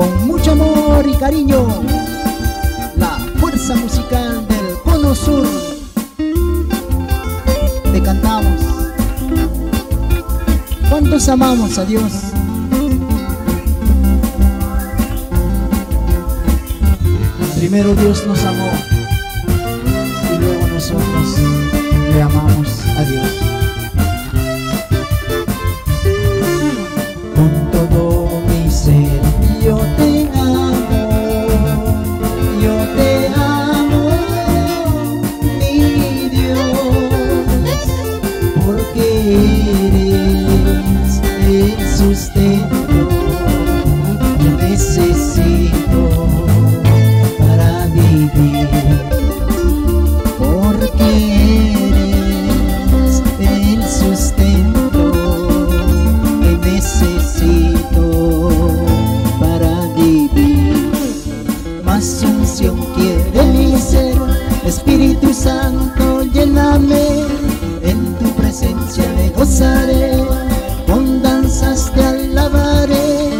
con mucho amor y cariño, la fuerza musical del Cono Sur. Te cantamos. ¿Cuántos amamos a Dios? Primero Dios nos amó y luego nosotros le amamos a Dios. Gozaré, con danzas te alabaré.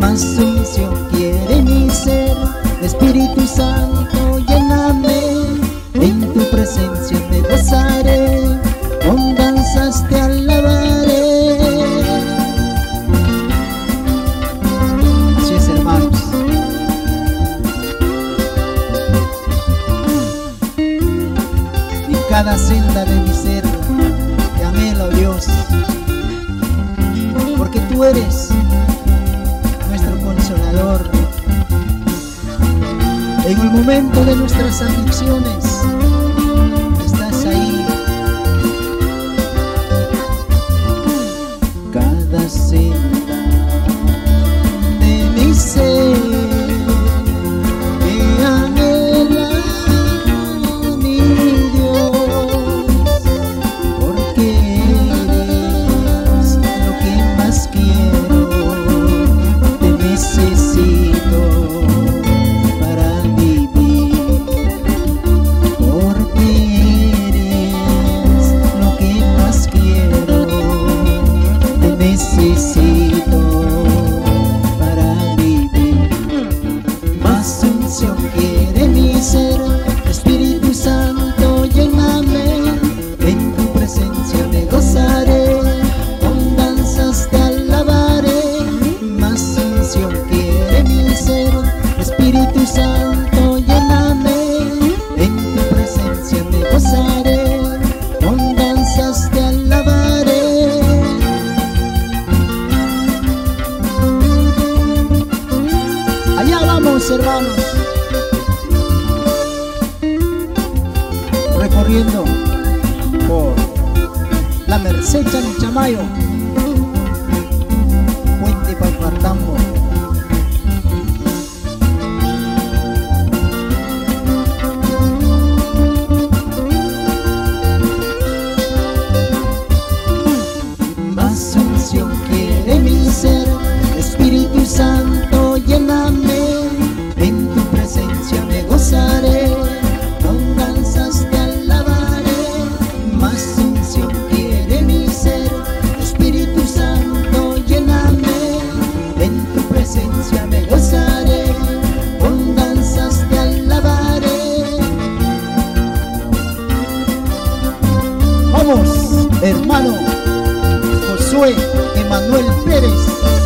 Más unción quiere mi ser, Espíritu Santo, lléname. En tu presencia me gozaré, con danzas te alabaré. Así es, hermanos. Y cada senda de mi ser tú eres nuestro consolador. En el momento de nuestras aflicciones, Quiere mi ser, Espíritu Santo, lléname. En tu presencia me gozaré, con danzas te alabaré. Más unción quiere mi ser, Espíritu Santo, lléname. En tu presencia me gozaré, con danzas te alabaré. Allá vamos, hermanos. Recorriendo por la Merced Chamayo, Puente Palpartambo. hermano Josué Emanuel Pérez.